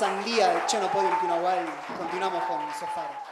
sandía de Cheno Podium Kunahual. Continuamos con Sofar.